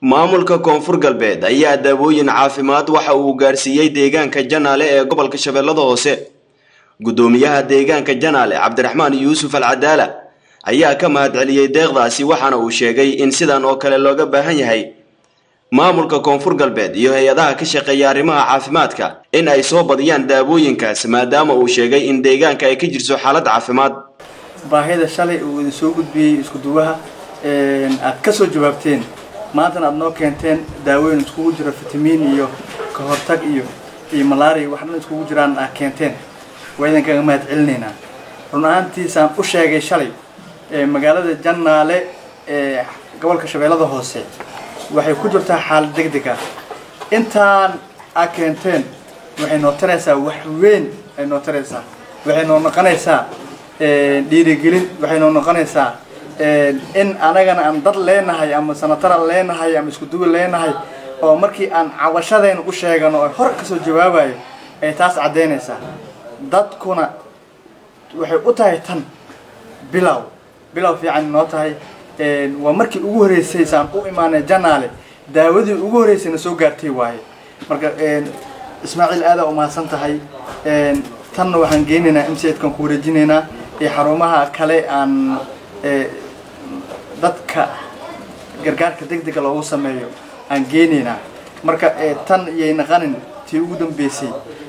maamulka koonfur galbeed ayaa daawooyin caafimaad waxa uu gaarsiiyey deegaanka janaale ee gobolka shabeellada hoose. Guddoomiyaha deegaanka janaale cabdiraxmaan yuusuf alcadaala ayaa ka mahadceliyey deeqdaasi waxaana uu sheegay in sidan oo kale looga baahan yahay maamulka koonfur galbeed iyo hay'adaha ka shaqeeya arrimaha caafimaadka in ay soo badiyaan daawooyinkaas maadaama uu sheegay in deegaanka ay ka jirto xaalad caafimaad. Baahida shalay uu idin soo gudbiyey iskuduwaha aad ka soo jawaabteen maantana aad noo keenteen daawooyin iskugu jira fitamiin iyo ka hortag iyo iyo malaria wax dhan iskugu jiraan aad keenteen. Waa idin kaga mahad celinaynaa. Run ahaantiisaan u sheegay shalay magaalada jannaale ee gobolka shabeellada hoose waxay ku jirtaa xaalad deg deg ah. Intaan aad keenteen waxay noo taraysaa wax weyn ay noo taraysaa. Waxay noo noqonaysaa dhiirigelin waxay noo noqonaysaa in anagana aan dad leenahay ama sanatara leenahay ama iskuduwi leenahay oo markii aan cawashadayna u sheegano oo hor ka soo jawaabayo ay taas caddaynaysaa dadkuna waxay u tahay tan bilow bilow fiican noo tahay. Waa markii ugu horreysay saan u imaanay janaale daawadii ugu horreysayna soo gaartay waaye. Marka ismaaciil aadaa umahadsan tahay. Tanna waxaan geynaynaa mcedkan ku wareejinaynaa iyo xarumaha kale aan dadka gargaarka deg dega loogu sameeyo aan geenaynaa marka tan iyay naqanin tii ugu dambeysay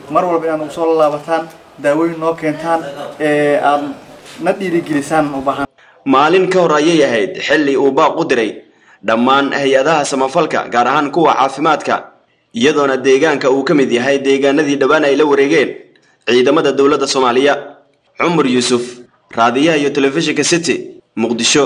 mar walba inaad u soo laalaabataan daawooyin noo keentaan aad na dhiirigelisaan u maalin ka hor ayay ahayd xilli uu baaq u diray dhammaan hay'adaha samafalka gaar ahaan kuwa caafimaadka iyadoona deegaanka uu ka mid yahay deegaanadii dhowaan ay la wareegeen ciidamada dowladda soomaaliya. Cumar yuusuf raadiyaha iyo telefishinka city muqdisho